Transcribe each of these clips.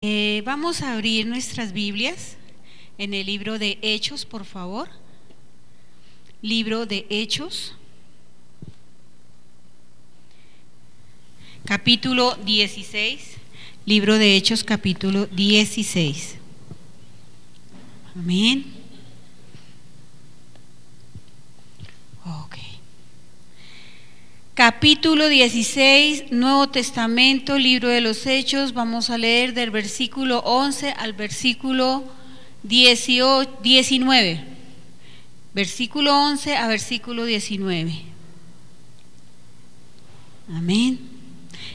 Eh, vamos a abrir nuestras Biblias en el libro de Hechos, por favor. Libro de Hechos, capítulo 16. Libro de Hechos, capítulo 16. Amén. Capítulo 16, Nuevo Testamento, libro de los Hechos, vamos a leer del versículo 11 al versículo 18, 19. Versículo 11 a versículo 19. Amén.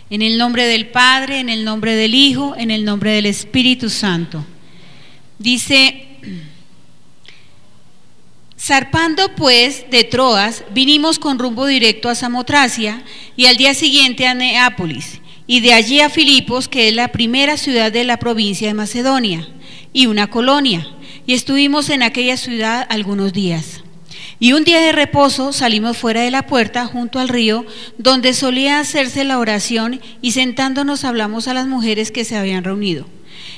En el nombre del Padre, en el nombre del Hijo, en el nombre del Espíritu Santo. Dice Zarpando pues de Troas, vinimos con rumbo directo a Samotracia y al día siguiente a Neápolis, y de allí a Filipos, que es la primera ciudad de la provincia de Macedonia, y una colonia, y estuvimos en aquella ciudad algunos días. Y un día de reposo salimos fuera de la puerta junto al río, donde solía hacerse la oración, y sentándonos hablamos a las mujeres que se habían reunido.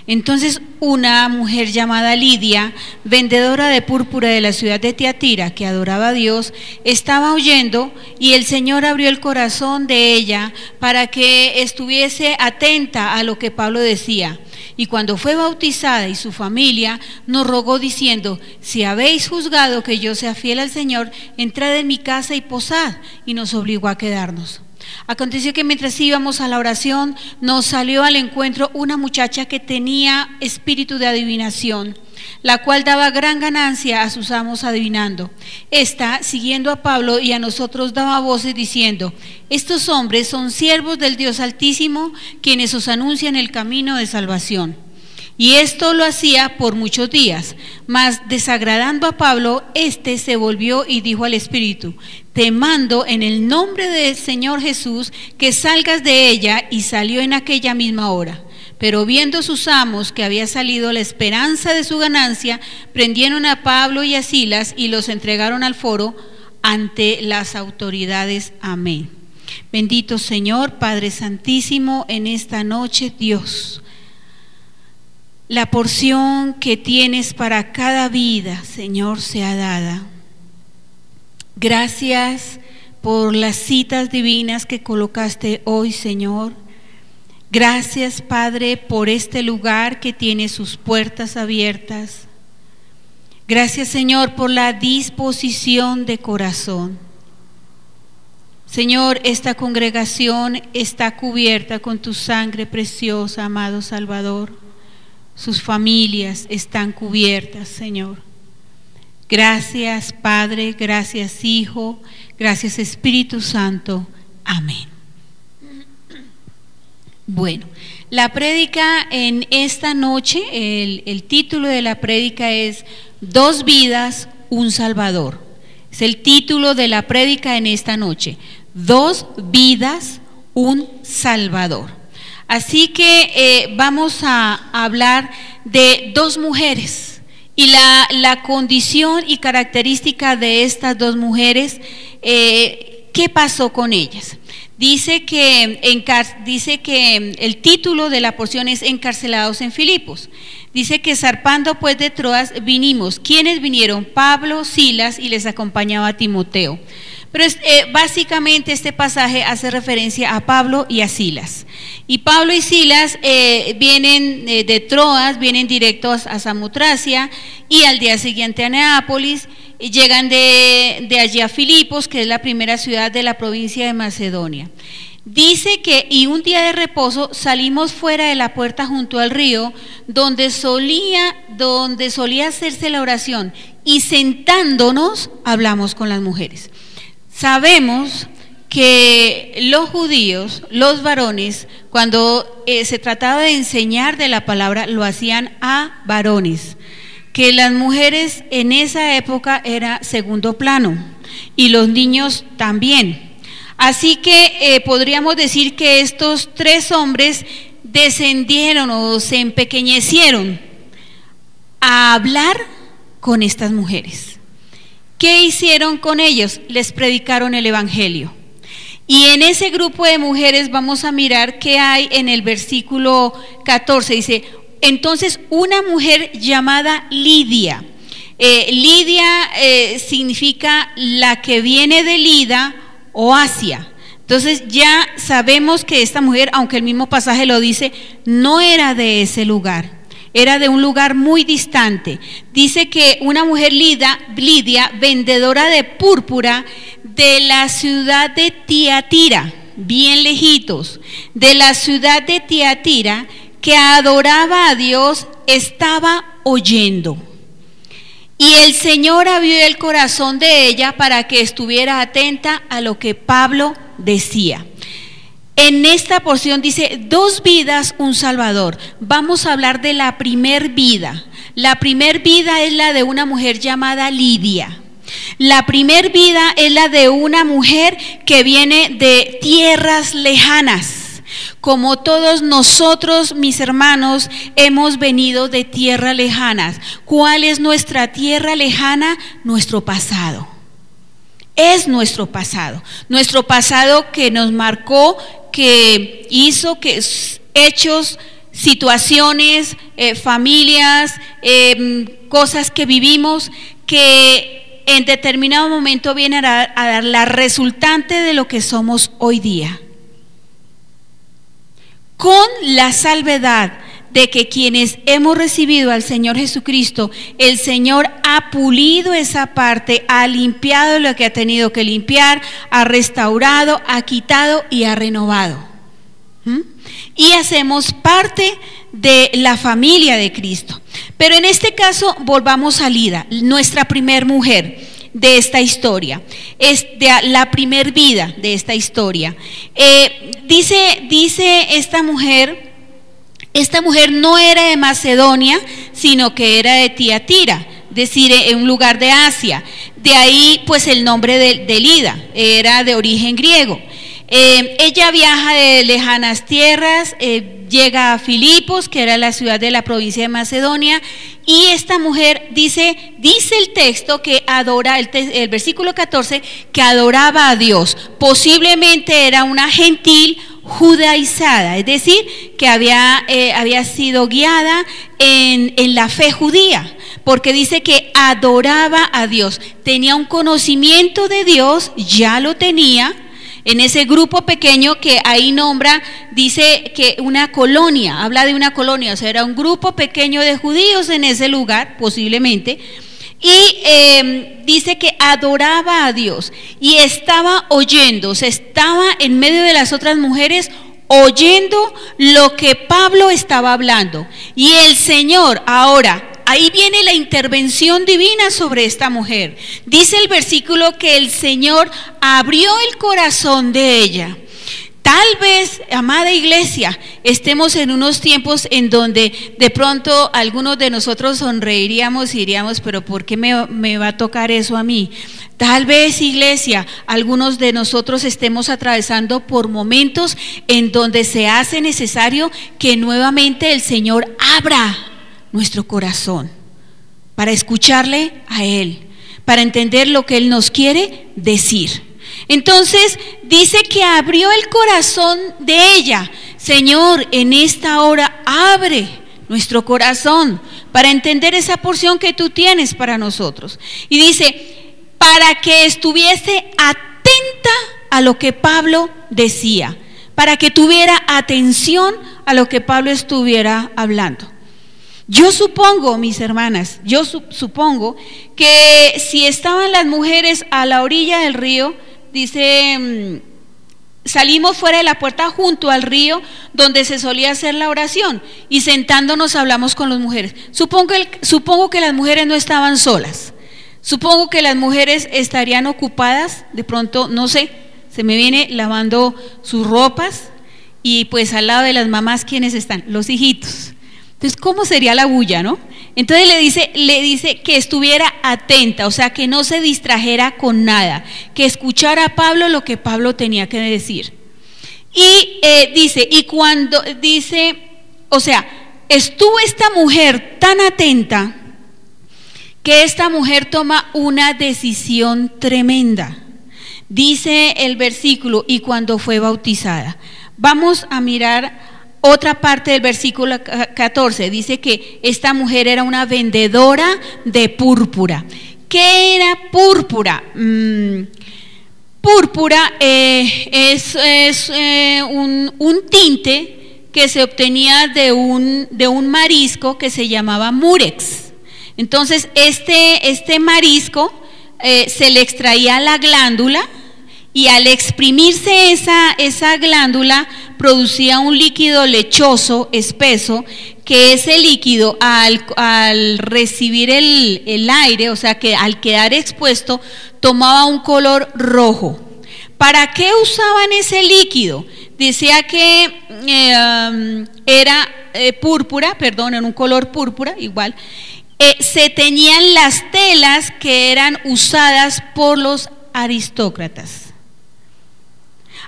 Entonces una mujer llamada Lidia, vendedora de púrpura de la ciudad de Tiatira, que adoraba a Dios, estaba oyendo y el Señor abrió el corazón de ella para que estuviese atenta a lo que Pablo decía. Y cuando fue bautizada y su familia, nos rogó diciendo, si habéis juzgado que yo sea fiel al Señor, entrad en mi casa y posad. Y nos obligó a quedarnos. Aconteció que mientras íbamos a la oración, nos salió al encuentro una muchacha que tenía espíritu de adivinación, la cual daba gran ganancia a sus amos adivinando. Esta, siguiendo a Pablo y a nosotros, daba voces diciendo, estos hombres son siervos del Dios Altísimo, quienes os anuncian el camino de salvación. Y esto lo hacía por muchos días. Mas desagradando a Pablo, éste se volvió y dijo al Espíritu, te mando en el nombre del Señor Jesús que salgas de ella y salió en aquella misma hora. Pero viendo sus amos que había salido la esperanza de su ganancia, prendieron a Pablo y a Silas y los entregaron al foro ante las autoridades. Amén. Bendito Señor, Padre Santísimo, en esta noche, Dios la porción que tienes para cada vida, Señor, sea dada. Gracias por las citas divinas que colocaste hoy, Señor. Gracias, Padre, por este lugar que tiene sus puertas abiertas. Gracias, Señor, por la disposición de corazón. Señor, esta congregación está cubierta con tu sangre preciosa, amado Salvador sus familias están cubiertas, Señor. Gracias, Padre, gracias, Hijo, gracias, Espíritu Santo. Amén. Bueno, la prédica en esta noche, el, el título de la prédica es Dos vidas, un Salvador. Es el título de la prédica en esta noche. Dos vidas, un Salvador. Así que eh, vamos a hablar de dos mujeres y la, condición y característica de estas dos mujeres, eh, ¿qué pasó con ellas? Dice que, dice que el título de la porción es Encarcelados en Filipos. Dice que zarpando pues de Troas vinimos. ¿Quiénes vinieron? Pablo, Silas y les acompañaba Timoteo. Pero eh, básicamente este pasaje hace referencia a Pablo y a Silas. Y Pablo y Silas eh, vienen eh, de Troas, vienen directos a Samotracia y al día siguiente a Neápolis, y llegan de, allí a Filipos, que es la primera ciudad de la provincia de Macedonia. Dice que, y un día de reposo salimos fuera de la puerta junto al río, donde solía, donde solía hacerse la oración, y sentándonos hablamos con las mujeres. Sabemos que los judíos, los varones, cuando eh, se trataba de enseñar de la palabra, lo hacían a varones, que las mujeres en esa época era segundo plano y los niños también. Así que eh, podríamos decir que estos tres hombres descendieron o se empequeñecieron a hablar con estas mujeres. ¿Qué hicieron con ellos? Les predicaron el Evangelio. Y en ese grupo de mujeres vamos a mirar qué hay en el versículo 14. Dice, entonces una mujer llamada Lidia. Eh, Lidia eh, significa la que viene de Lida o Asia. Entonces ya sabemos que esta mujer, aunque el mismo pasaje lo dice, no era de ese lugar, era de un lugar muy distante. Dice que una mujer Lidia, Lidia vendedora de púrpura de la ciudad de Tiatira, bien lejitos, de la ciudad de Tiatira, que adoraba a Dios, estaba oyendo. Y el Señor abrió el corazón de ella para que estuviera atenta a lo que Pablo decía. En esta porción dice, dos vidas, un Salvador. Vamos a hablar de la primer vida. La primer vida es la de una mujer llamada Lidia. La primer vida es la de una mujer que viene de tierras lejanas. Como todos nosotros, mis hermanos, hemos venido de tierras lejanas. ¿Cuál es nuestra tierra lejana? Nuestro pasado es nuestro pasado, nuestro pasado que nos marcó, que hizo que hechos, situaciones, eh, familias, em, cosas que vivimos, que en determinado momento vienen a, a dar la resultante de lo que somos hoy día. Con la salvedad de que quienes hemos recibido al Señor Jesucristo, el Señor ha pulido esa parte, ha limpiado lo que ha tenido que limpiar, ha restaurado, ha quitado y ha renovado. ¿Mm? Y hacemos parte de la familia de Cristo. Pero en este caso, volvamos a Lida, nuestra primer mujer de esta historia, es de la primer vida de esta historia. Eh, dice, dice esta mujer, esta mujer no era de Macedonia, sino que era de Tiatira, decir, en un lugar de Asia. De ahí, pues, el nombre de, Lida, era de origen griego. Eh, ella viaja de lejanas tierras, eh, llega a Filipos, que era la ciudad de la provincia de Macedonia, y esta mujer dice, dice el texto que adora, el, el versículo 14, que adoraba a Dios. Posiblemente era una gentil judaizada, es decir, que había, eh, había sido guiada en, en la fe judía, porque dice que adoraba a Dios, tenía un conocimiento de Dios, ya lo tenía, en ese grupo pequeño que ahí nombra, dice que una colonia, habla de una colonia, o sea, era un grupo pequeño de judíos en ese lugar, posiblemente, y em, dice que adoraba a Dios y estaba oyendo, o sea, estaba en medio de las otras mujeres oyendo lo que Pablo estaba hablando. Y el Señor ahora, ahí viene la intervención divina sobre esta mujer. Dice el versículo que el Señor abrió el corazón de ella. Tal vez, amada iglesia, estemos en unos tiempos en donde de pronto algunos de nosotros sonreiríamos y diríamos, pero ¿por qué me, va a tocar eso a mí? Tal vez, iglesia, algunos de nosotros estemos atravesando por momentos en donde se hace necesario que nuevamente el Señor abra nuestro corazón para escucharle a Él, para entender lo que Él nos quiere decir. Entonces dice que abrió el corazón de ella. Señor, en esta hora abre nuestro corazón para entender esa porción que tú tienes para nosotros. Y dice, para que estuviese atenta a lo que Pablo decía, para que tuviera atención a lo que Pablo estuviera hablando. Yo supongo, mis hermanas, yo supongo que si estaban las mujeres a la orilla del río, dice, mm, salimos fuera de la puerta junto al río donde se solía hacer la oración y sentándonos hablamos con las mujeres. Supongo que, supongo que las mujeres no estaban solas. Supongo que las mujeres estarían ocupadas, de pronto, no sé, se me viene lavando sus ropas y pues al lado de las mamás, ¿quiénes están? Los hijitos. Entonces, ¿cómo sería la bulla, no? Entonces le dice, le dice que estuviera atenta, o sea, que no se distrajera con nada, que escuchara a Pablo lo que Pablo tenía que decir. Y eh, dice, y cuando dice, o sea, estuvo esta mujer tan atenta que esta mujer toma una decisión tremenda. Dice el versículo, y cuando fue bautizada. Vamos a mirar otra parte del versículo 14. Dice que esta mujer era una vendedora de púrpura. ¿Qué era púrpura? Mm, púrpura eh, es, eh, un, tinte que se obtenía de un, de un marisco que se llamaba murex. Entonces, este, este marisco eh, se le extraía la glándula y al exprimirse esa, glándula producía un líquido lechoso, espeso, que ese líquido al, recibir el, el, aire, o sea que al quedar expuesto, tomaba un color rojo. ¿Para qué usaban ese líquido? Decía que eh, um, era eh, púrpura, perdón, en un color púrpura, igual. Eh, se teñían las telas que eran usadas por los aristócratas.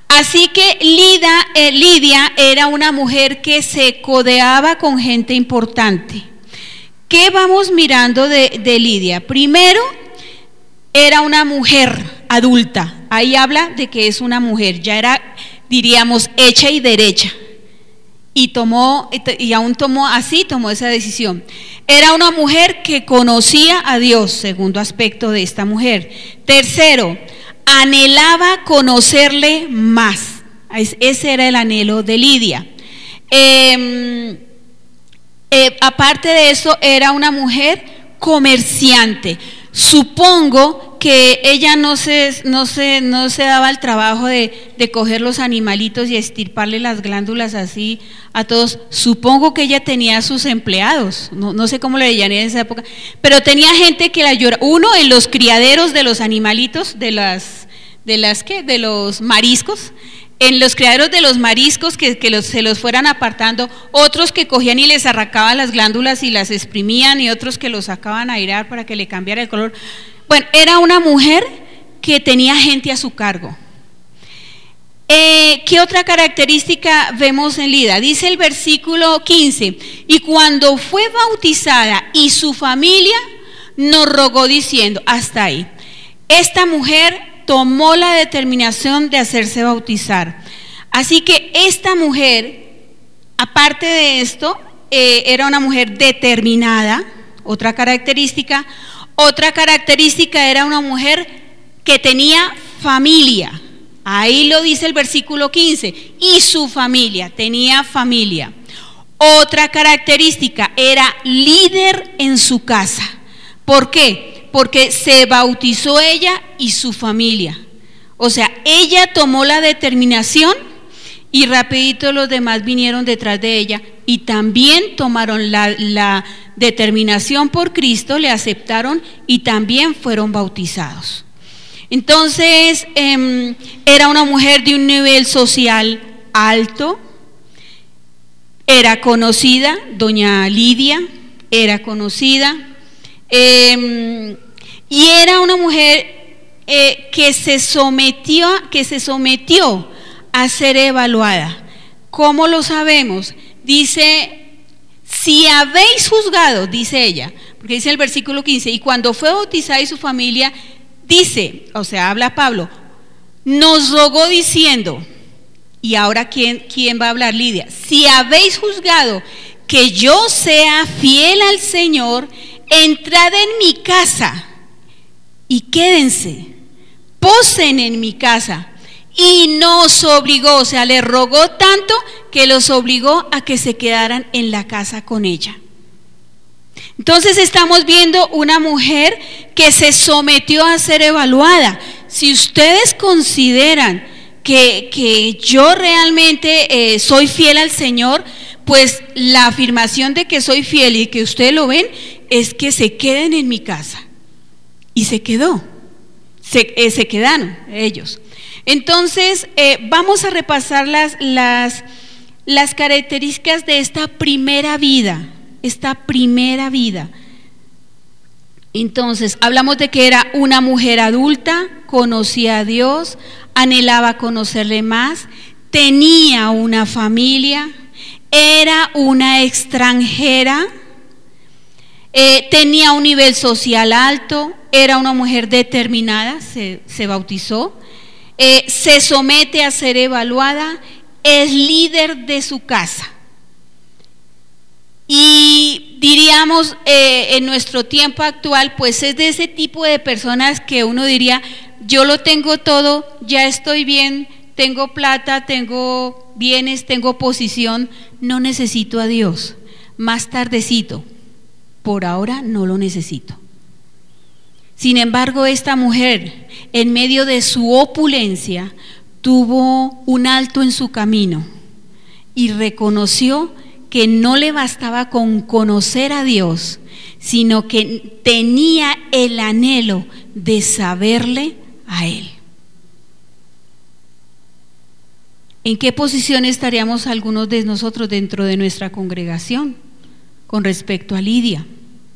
Así que eh, Lidia era una mujer que se codeaba con gente importante. ¿Qué vamos mirando de, de Lidia? Primero, era una mujer adulta. Ahí habla de que es una mujer, ya era, diríamos, hecha y derecha. Y tomó, y aún tomó así, tomó esa decisión. Era una mujer que conocía a Dios, segundo aspecto de esta mujer. Tercero, anhelaba conocerle más. Ese era el anhelo de Lidia. Em, eh, aparte de eso, era una mujer comerciante. Supongo que ella no se, no se, no se daba el trabajo de, de, coger los animalitos y estirparle las glándulas así a todos. Supongo que ella tenía sus empleados, no, no sé cómo le decían en esa época, pero tenía gente que la lloraba. Uno en los criaderos de los animalitos, de las, de las que, de los mariscos, en los criaderos de los mariscos que, se los fueran apartando, otros que cogían y les arrancaban las glándulas y las exprimían y otros que los sacaban a airear para que le cambiara el color. Bueno, era una mujer que tenía gente a su cargo. Eh, ¿Qué otra característica vemos en Lida? Dice el versículo 15, y cuando fue bautizada y su familia nos rogó diciendo, hasta ahí, esta mujer tomó la determinación de hacerse bautizar. Así que esta mujer, aparte de esto, eh, era una mujer determinada, otra característica. Otra característica era una mujer que tenía familia. Ahí lo dice el versículo 15. Y su familia, tenía familia. Otra característica era líder en su casa. ¿Por qué? Porque se bautizó ella y su familia. O sea, ella tomó la determinación y rapidito los demás vinieron detrás de ella y también tomaron la, determinación por Cristo, le aceptaron y también fueron bautizados. Entonces, em, era una mujer de un nivel social alto, era conocida, doña Lidia, era conocida. Em, y era una mujer eh, que, se sometió, que se sometió a ser evaluada. ¿Cómo lo sabemos? Dice, si habéis juzgado, dice ella, porque dice el versículo 15, y cuando fue bautizada y su familia, dice, o sea, habla Pablo, nos rogó diciendo, y ahora ¿quién, quién va a hablar Lidia? Si habéis juzgado que yo sea fiel al Señor, entrad en mi casa y quédense, posen en mi casa. Y nos obligó, o sea, le rogó tanto que los obligó a que se quedaran en la casa con ella. Entonces estamos viendo una mujer que se sometió a ser evaluada. Si ustedes consideran que, que yo realmente eh, soy fiel al Señor, pues la afirmación de que soy fiel y que ustedes lo ven es que se queden en mi casa. Y se quedó, se, eh, se quedaron ellos. Entonces, eh, vamos a repasar las, las, las características de esta primera vida, esta primera vida. Entonces, hablamos de que era una mujer adulta, conocía a Dios, anhelaba conocerle más, tenía una familia, era una extranjera, eh, tenía un nivel social alto, era una mujer determinada, se, bautizó. eh, se somete a ser evaluada, es líder de su casa. Y diríamos, eh, en nuestro tiempo actual, pues es de ese tipo de personas que uno diría, yo lo tengo todo, ya estoy bien, tengo plata, tengo bienes, tengo posición, no necesito a Dios. Más tardecito, por ahora no lo necesito. Sin embargo, esta mujer, en medio de su opulencia, tuvo un alto en su camino y reconoció que no le bastaba con conocer a Dios, sino que tenía el anhelo de saberle a Él. ¿En qué posición estaríamos algunos de nosotros dentro de nuestra congregación con respecto a Lidia?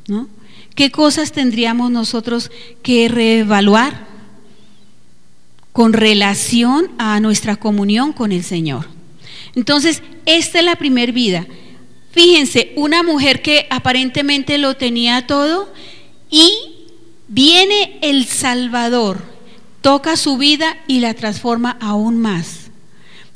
¿No? ¿Qué cosas tendríamos nosotros que reevaluar con relación a nuestra comunión con el Señor? Entonces, esta es la primer vida. Fíjense, una mujer que aparentemente lo tenía todo y viene el Salvador, toca su vida y la transforma aún más.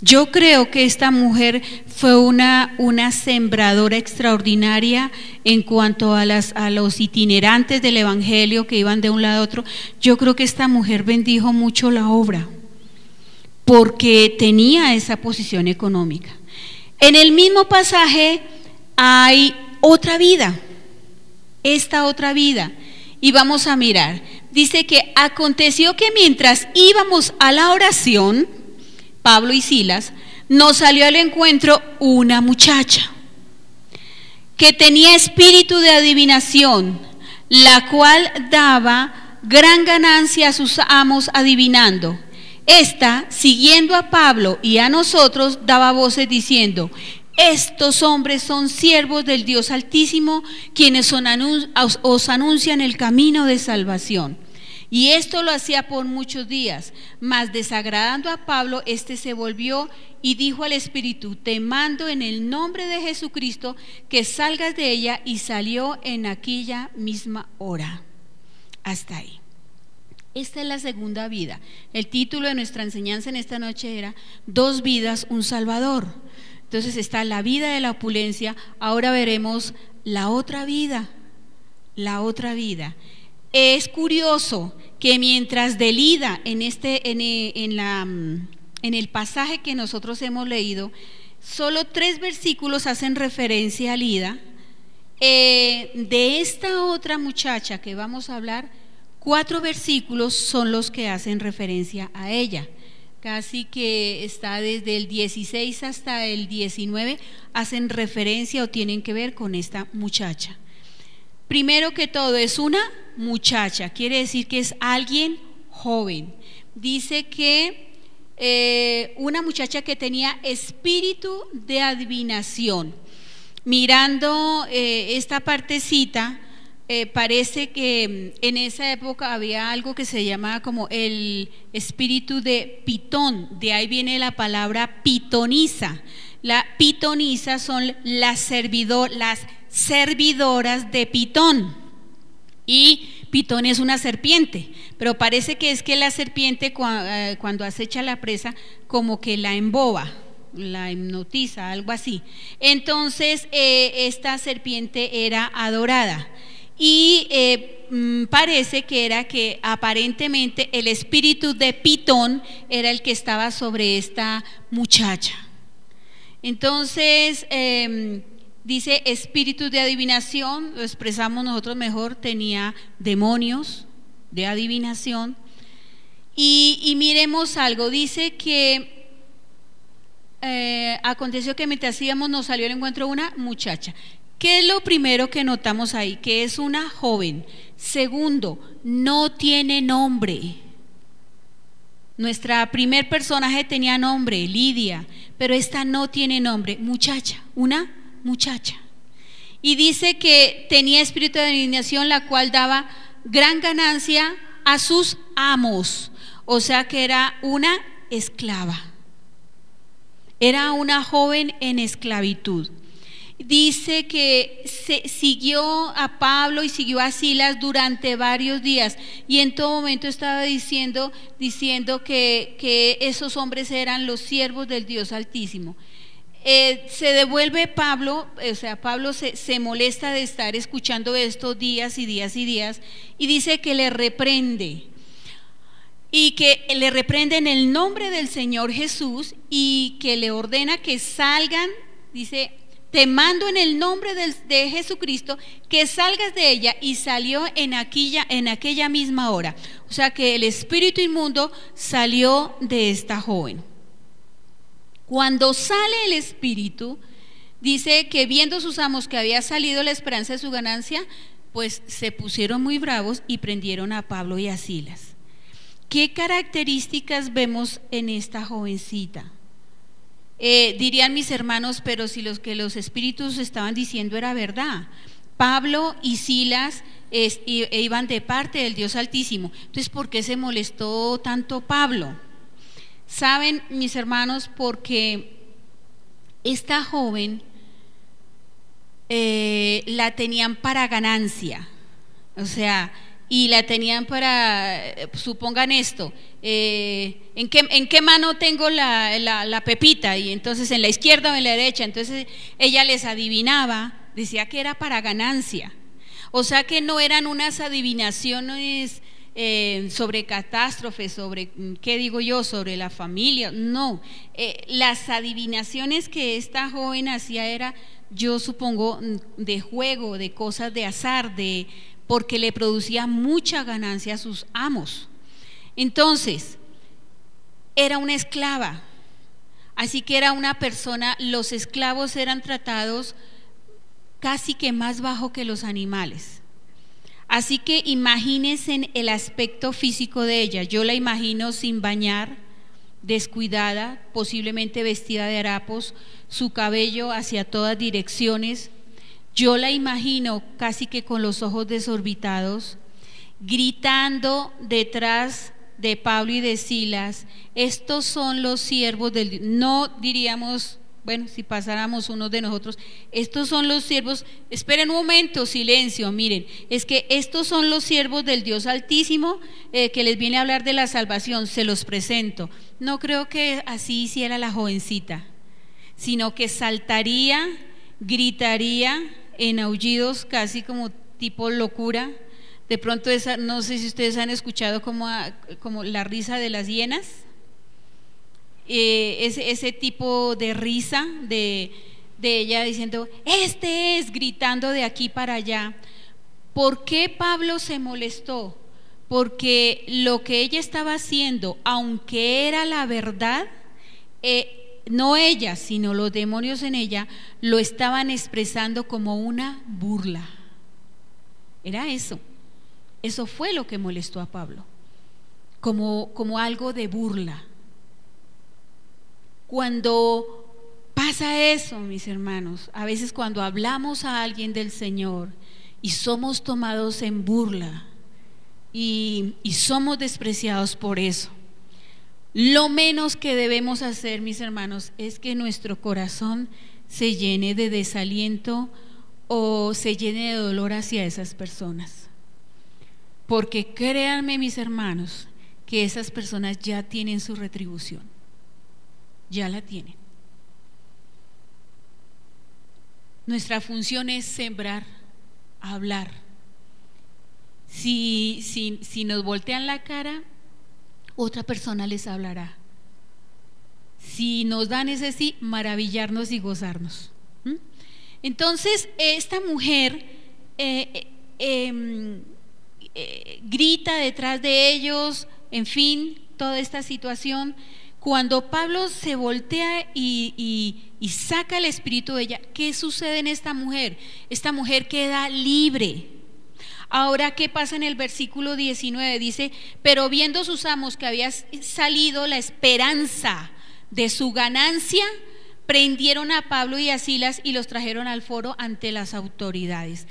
Yo creo que esta mujer fue una, una sembradora extraordinaria en cuanto a, las, a los itinerantes del Evangelio que iban de un lado a otro. Yo creo que esta mujer bendijo mucho la obra porque tenía esa posición económica. En el mismo pasaje hay otra vida, esta otra vida. Y vamos a mirar. Dice que aconteció que mientras íbamos a la oración, Pablo y Silas, nos salió al encuentro una muchacha que tenía espíritu de adivinación, la cual daba gran ganancia a sus amos adivinando. Esta, siguiendo a Pablo y a nosotros, daba voces diciendo, estos hombres son siervos del Dios Altísimo, quienes os anuncian el camino de salvación. Y esto lo hacía por muchos días, mas desagradando a Pablo, éste se volvió y dijo al Espíritu, te mando en el nombre de Jesucristo que salgas de ella y salió en aquella misma hora. Hasta ahí. Esta es la segunda vida. El título de nuestra enseñanza en esta noche era Dos vidas, un Salvador. Entonces está la vida de la opulencia, ahora veremos la otra vida, la otra vida. Es curioso que mientras de Lida en, este, en, la, en el pasaje que nosotros hemos leído, solo tres versículos hacen referencia a Lida. Eh, de esta otra muchacha que vamos a hablar, cuatro versículos son los que hacen referencia a ella. Casi que está desde el 16 hasta el 19, hacen referencia o tienen que ver con esta muchacha. Primero que todo, es una muchacha, quiere decir que es alguien joven. Dice que eh, una muchacha que tenía espíritu de adivinación. Mirando eh, esta partecita, eh, parece que mm, en esa época había algo que se llamaba como el espíritu de pitón, de ahí viene la palabra pitoniza. La pitoniza son las servidoras de Pitón. Y Pitón es una serpiente, pero parece que es que la serpiente eh, cuando acecha la presa como que la emboba, la hipnotiza, algo así. Entonces eh, esta serpiente era adorada y eh, mm, parece que era que aparentemente el espíritu de Pitón era el que estaba sobre esta muchacha. Entonces, em, Dice espíritu de adivinación, lo expresamos nosotros mejor, tenía demonios de adivinación. Y, miremos algo, dice que eh, aconteció que mientras íbamos nos salió al encuentro una muchacha. ¿Qué es lo primero que notamos ahí? Que es una joven. Segundo, no tiene nombre. Nuestra primer personaje tenía nombre, Lidia, pero esta no tiene nombre, muchacha, una muchacha. Y dice que tenía espíritu de adivinación, la cual daba gran ganancia a sus amos. O sea que era una esclava. Era una joven en esclavitud. Dice que siguió a Pablo y siguió a Silas durante varios días y en todo momento estaba diciendo, diciendo que, que esos hombres eran los siervos del Dios Altísimo. Eh, se devuelve Pablo, o sea, Pablo se, se, molesta de estar escuchando esto días y días y días y dice que le reprende y que le reprende en el nombre del Señor Jesús y que le ordena que salgan, dice, te mando en el nombre de Jesucristo que salgas de ella y salió en aquella, en aquella misma hora. O sea que el espíritu inmundo salió de esta joven. Cuando sale el espíritu, dice que viendo sus amos que había salido la esperanza de su ganancia, pues se pusieron muy bravos y prendieron a Pablo y a Silas. ¿Qué características vemos en esta jovencita? Eh, dirían mis hermanos, pero si los que los espíritus estaban diciendo era verdad. Pablo y Silas iban de parte del Dios Altísimo. Entonces, ¿por qué se molestó tanto Pablo? Saben, mis hermanos, porque esta joven eh, la tenían para ganancia, o sea, y la tenían para, supongan esto, eh, ¿en, qué, ¿en, qué, mano tengo la, la, pepita? Y entonces en la izquierda o en la derecha, entonces ella les adivinaba, decía que era para ganancia, o sea que no eran unas adivinaciones eh, sobre catástrofes, sobre, ¿qué digo yo?, sobre la familia. No, eh, las adivinaciones que esta joven hacía era, yo supongo, de juego, de cosas de azar, de, porque le producía mucha ganancia a sus amos. Entonces, era una esclava, así que era una persona, los esclavos eran tratados casi que más bajo que los animales. Así que imagínense el aspecto físico de ella. Yo la imagino sin bañar, descuidada, posiblemente vestida de harapos, su cabello hacia todas direcciones. Yo la imagino casi que con los ojos desorbitados, gritando detrás de Pablo y de Silas, estos son los siervos del... No diríamos bueno, si pasáramos unos de nosotros, estos son los siervos, esperen un momento, silencio, miren, es que estos son los siervos del Dios Altísimo eh, que les viene a hablar de la salvación, se los presento. No creo que así hiciera la jovencita, sino que saltaría, gritaría en aullidos casi como tipo locura. De pronto, esa, no sé si ustedes han escuchado como, como la risa de las hienas eh, ese, tipo de risa de, de ella diciendo, este es, gritando de aquí para allá. ¿Por qué Pablo se molestó? Porque lo que ella estaba haciendo, aunque era la verdad, eh, no ella, sino los demonios en ella, lo estaban expresando como una burla. Era eso. Eso fue lo que molestó a Pablo, como, como algo de burla. Cuando pasa eso, mis hermanos, a veces cuando hablamos a alguien del Señor y somos tomados en burla y, somos despreciados por eso, lo menos que debemos hacer, mis hermanos, es que nuestro corazón se llene de desaliento o se llene de dolor hacia esas personas. Porque créanme, mis hermanos, que esas personas ya tienen su retribución ya la tienen. Nuestra función es sembrar, hablar. Si, si, si nos voltean la cara, otra persona les hablará. Si nos dan ese sí, maravillarnos y gozarnos. Entonces, esta mujer eh, eh, em, eh, grita detrás de ellos, en fin, toda esta situación. Cuando Pablo se voltea y, saca el espíritu de ella, ¿qué sucede en esta mujer? Esta mujer queda libre. Ahora, ¿qué pasa en el versículo 19? Dice, pero viendo sus amos que había salido la esperanza de su ganancia, prendieron a Pablo y a Silas y los trajeron al foro ante las autoridades.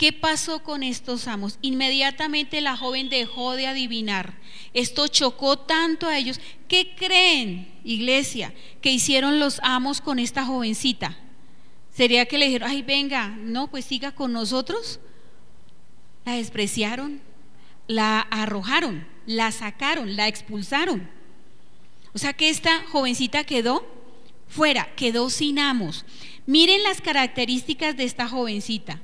¿Qué pasó con estos amos? Inmediatamente la joven dejó de adivinar. Esto chocó tanto a ellos. ¿Qué creen, iglesia, que hicieron los amos con esta jovencita? ¿Sería que le dijeron, ay, venga, no, pues siga con nosotros? La despreciaron, la arrojaron, la sacaron, la expulsaron. O sea que esta jovencita quedó fuera, quedó sin amos. Miren las características de esta jovencita.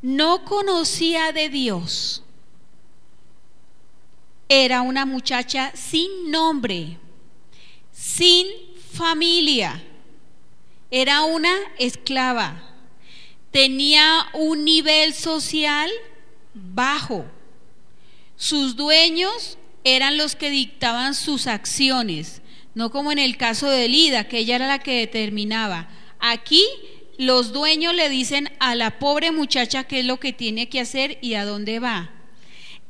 No conocía de Dios. Era una muchacha sin nombre, sin familia. Era una esclava. Tenía un nivel social bajo. Sus dueños eran los que dictaban sus acciones, no como en el caso de Lida, que ella era la que determinaba. Aquí los dueños le dicen a la pobre muchacha qué es lo que tiene que hacer y a dónde va.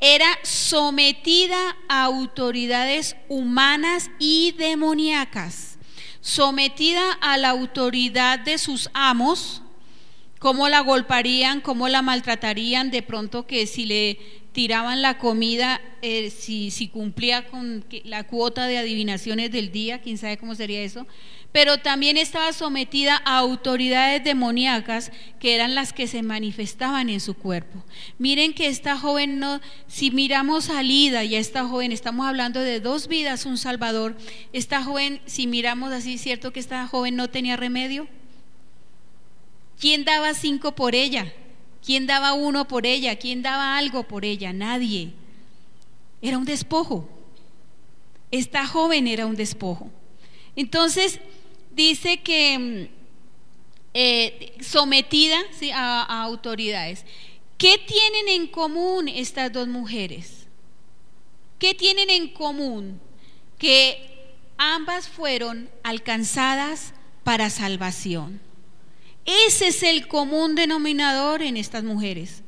Era sometida a autoridades humanas y demoníacas, sometida a la autoridad de sus amos, cómo la golpearían, cómo la maltratarían, de pronto que si le tiraban la comida, eh, si, si, cumplía con la cuota de adivinaciones del día, quién sabe cómo sería eso, pero también estaba sometida a autoridades demoníacas que eran las que se manifestaban en su cuerpo. Miren que esta joven no, si miramos a Lida y a esta joven, estamos hablando de dos vidas, un Salvador, esta joven, si miramos así, ¿cierto que esta joven no tenía remedio? ¿Quién daba cinco por ella? ¿Quién daba uno por ella? ¿Quién daba algo por ella? Nadie. Era un despojo. Esta joven era un despojo. Entonces, dice que mm, eh, sometida a autoridades. ¿Qué tienen en común estas dos mujeres? ¿Qué tienen en común? Que ambas fueron alcanzadas para salvación. Ese es el común denominador en estas mujeres.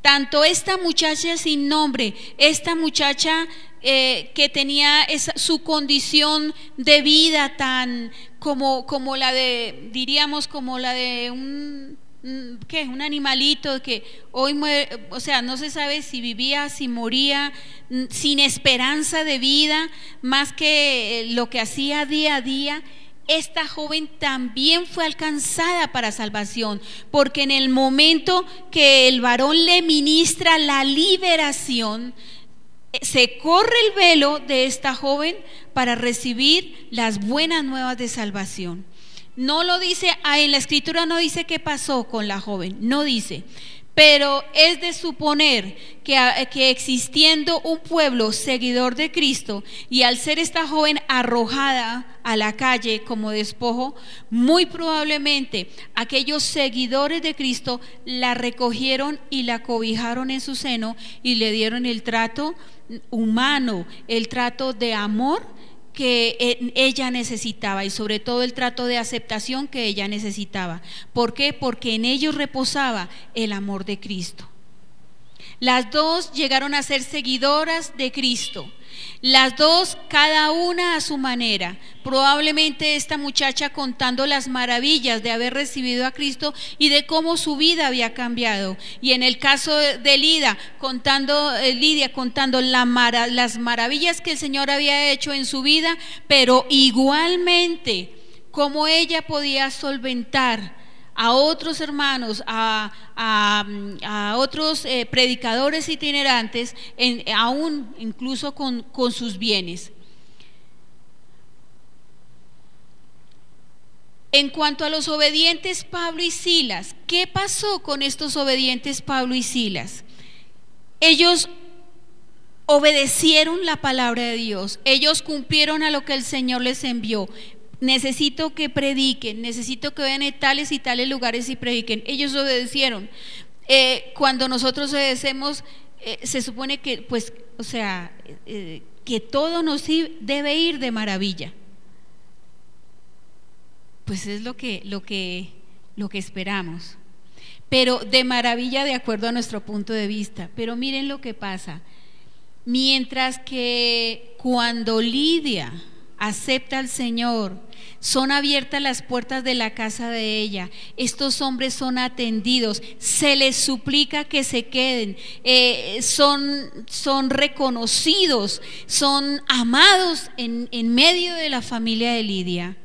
Tanto esta muchacha sin nombre, esta muchacha eh, que tenía su condición de vida tan como, como la de, diríamos, como la de un, ¿qué? Un animalito que hoy muere, o sea, no se sabe si vivía, si moría, sin esperanza de vida, más que lo que hacía día a día esta joven también fue alcanzada para salvación, porque en el momento que el varón le ministra la liberación, eh, se corre el velo de esta joven para recibir las buenas nuevas de salvación. No lo dice, ah, en la escritura no dice qué pasó con la joven, no dice, pero es de suponer que, que, existiendo un pueblo seguidor de Cristo y al ser esta joven arrojada a la calle como despojo, muy probablemente aquellos seguidores de Cristo la recogieron y la cobijaron en su seno y le dieron el trato humano, el trato de amor que eh, ella necesitaba y sobre todo el trato de aceptación que ella necesitaba. ¿Por qué? Porque en ellos reposaba el amor de Cristo. Las dos llegaron a ser seguidoras de Cristo. Las dos, cada una a su manera. Probablemente esta muchacha contando las maravillas de haber recibido a Cristo y de cómo su vida había cambiado. Y en el caso de Lida, contando, eh, Lidia contando las maravillas que el Señor había hecho en su vida, pero igualmente cómo ella podía solventar a otros hermanos, a, otros eh, predicadores itinerantes, aún incluso con, con sus bienes. En cuanto a los obedientes Pablo y Silas, ¿qué pasó con estos obedientes Pablo y Silas? Ellos obedecieron la palabra de Dios, ellos cumplieron a lo que el Señor les envió, necesito que prediquen, necesito que vayan a tales y tales lugares y prediquen. Ellos obedecieron. Eh, cuando nosotros obedecemos, eh, se supone que, pues, o sea, eh, que todo nos debe ir de maravilla. Pues es lo que, lo que, lo que esperamos. Pero de maravilla de acuerdo a nuestro punto de vista. Pero miren lo que pasa. Mientras que cuando Lidia acepta al Señor, son abiertas las puertas de la casa de ella, estos hombres son atendidos, se les suplica que se queden, eh, son, son reconocidos, son amados en, en medio de la familia de Lidia.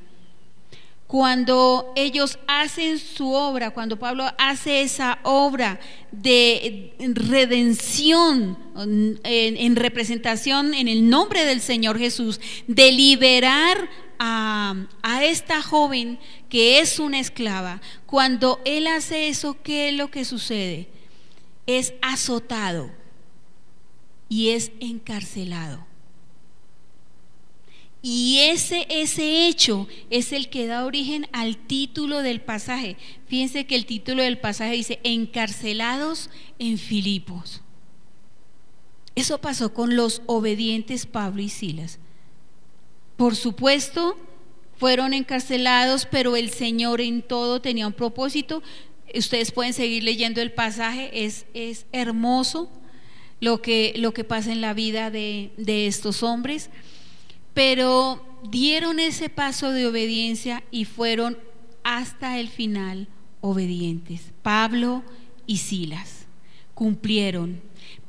Cuando ellos hacen su obra, cuando Pablo hace esa obra de redención en, representación en el nombre del Señor Jesús, de liberar a, a, esta joven que es una esclava, cuando él hace eso, ¿qué es lo que sucede? Es azotado y es encarcelado. Y ese, ese hecho es el que da origen al título del pasaje. Fíjense que el título del pasaje dice, encarcelados en Filipos. Eso pasó con los obedientes Pablo y Silas. Por supuesto, fueron encarcelados, pero el Señor en todo tenía un propósito. Ustedes pueden seguir leyendo el pasaje, es, es hermoso lo que, lo que pasa en la vida de, de estos hombres pero dieron ese paso de obediencia y fueron hasta el final obedientes. Pablo y Silas cumplieron.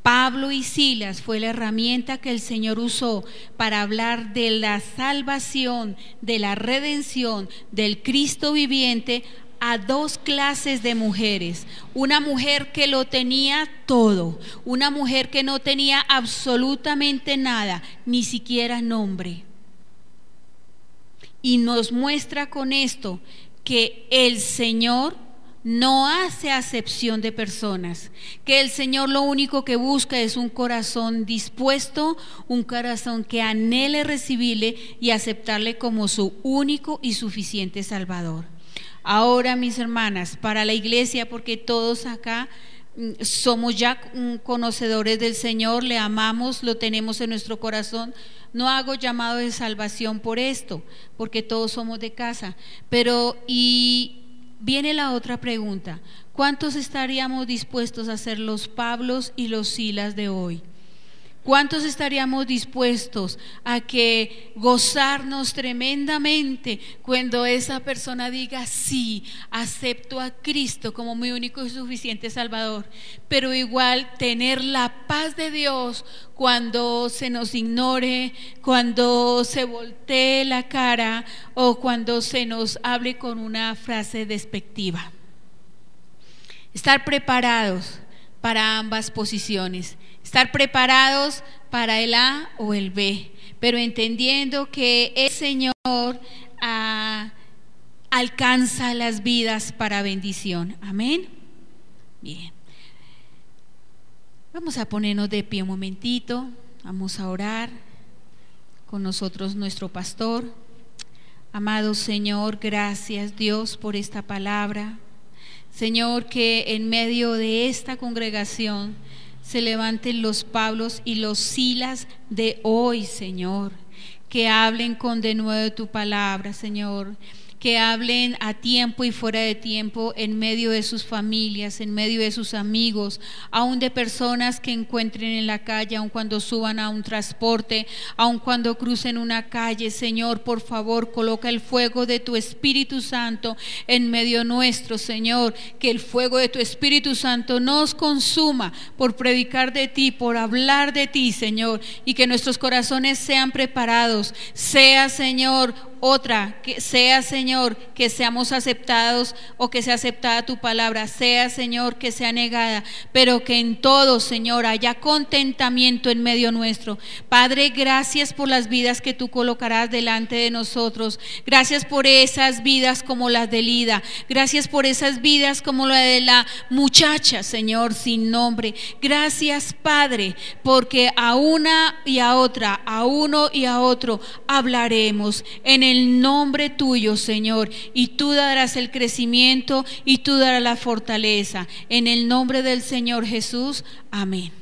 Pablo y Silas fue la herramienta que el Señor usó para hablar de la salvación, de la redención del Cristo viviente a dos clases de mujeres. Una mujer que lo tenía todo, una mujer que no tenía absolutamente nada, ni siquiera nombre. Y nos muestra con esto que el Señor no hace acepción de personas, que el Señor lo único que busca es un corazón dispuesto, un corazón que anhele recibirle y aceptarle como su único y suficiente Salvador. Ahora, mis hermanas, para la iglesia, porque todos acá mm, somos ya mm, conocedores del Señor, le amamos, lo tenemos en nuestro corazón. No hago llamado de salvación por esto, porque todos somos de casa. Pero, y viene la otra pregunta, ¿cuántos estaríamos dispuestos a ser los Pablos y los Silas de hoy? ¿Cuántos estaríamos dispuestos a que gozarnos tremendamente cuando esa persona diga, sí, acepto a Cristo como mi único y suficiente Salvador? Pero igual tener la paz de Dios cuando se nos ignore, cuando se voltee la cara o cuando se nos hable con una frase despectiva. Estar preparados para ambas posiciones estar preparados para el A o el B, pero entendiendo que el Señor ah, alcanza las vidas para bendición. Amén. Bien. Vamos a ponernos de pie un momentito, vamos a orar con nosotros nuestro pastor. Amado Señor, gracias Dios por esta palabra. Señor, que en medio de esta congregación se levanten los Pablos y los Silas de hoy, Señor, que hablen con de nuevo tu palabra, Señor que hablen a tiempo y fuera de tiempo en medio de sus familias, en medio de sus amigos, aun de personas que encuentren en la calle, aun cuando suban a un transporte, aun cuando crucen una calle. Señor, por favor, coloca el fuego de tu Espíritu Santo en medio nuestro, Señor, que el fuego de tu Espíritu Santo nos consuma por predicar de ti, por hablar de ti, Señor, y que nuestros corazones sean preparados. Sea, Señor, otra, que sea Señor, que seamos aceptados o que sea aceptada tu palabra, sea Señor, que sea negada, pero que en todo, Señor, haya contentamiento en medio nuestro. Padre, gracias por las vidas que tú colocarás delante de nosotros. Gracias por esas vidas como las de Lida. Gracias por esas vidas como la de la muchacha, Señor, sin nombre. Gracias, Padre, porque a una y a otra, a uno y a otro hablaremos en el el nombre tuyo, Señor, y tú darás el crecimiento y tú darás la fortaleza. En el nombre del Señor Jesús, amén.